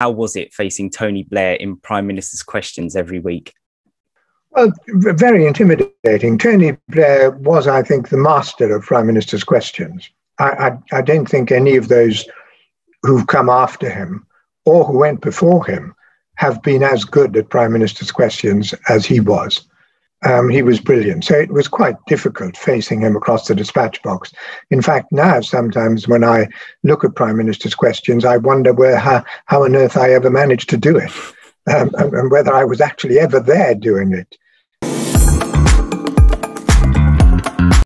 how was it facing Tony Blair in Prime Minister's questions every week? Well, very intimidating. Tony Blair was, I think, the master of Prime Minister's questions. I, I, I don't think any of those who've come after him or who went before him have been as good at Prime Minister's questions as he was. Um, he was brilliant. So it was quite difficult facing him across the dispatch box. In fact, now sometimes when I look at Prime Minister's questions, I wonder where how, how on earth I ever managed to do it um, and, and, whether I was actually ever there doing it.